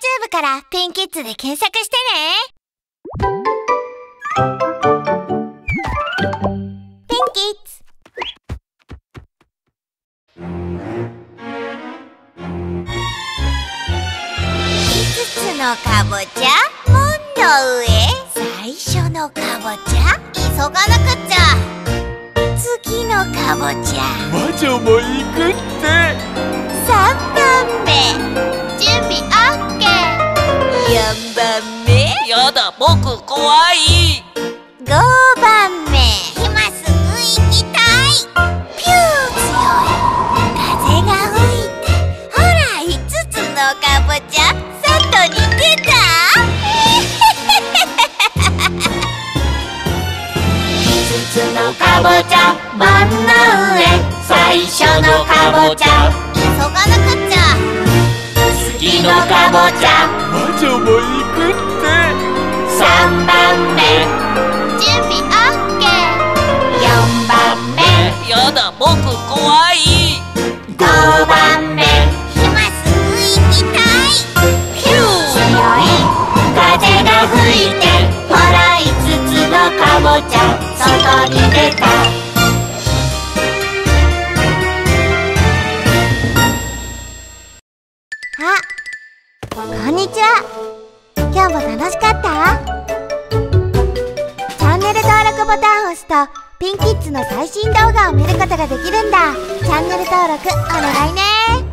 YouTube からピンキッズで検索してね。ピンキッズ。5つのかぼちゃ門の上。最初のかぼちゃ急がなくっちゃ。次のかぼちゃ。魔女も行くって。OK4 番目やだ僕怖い。5番目今すぐ行きたい。ピュー強い。風が吹いてほら5つのかぼちゃ外に出た。5つのかぼちゃ真んの上。最初のかぼちゃ。急がなくっちゃ。次のかぼちゃも行くって3番目。準備 OK 4番目。やだ僕怖い。5番目。今すぐ行きたい。ピュー。強い風が吹いてほら5つのかぼちゃ外に出た。あこんにちは。今日も楽しかった？チャンネル登録ボタンを押すとピンキッズの最新動画を見ることができるんだ。チャンネル登録お願いね。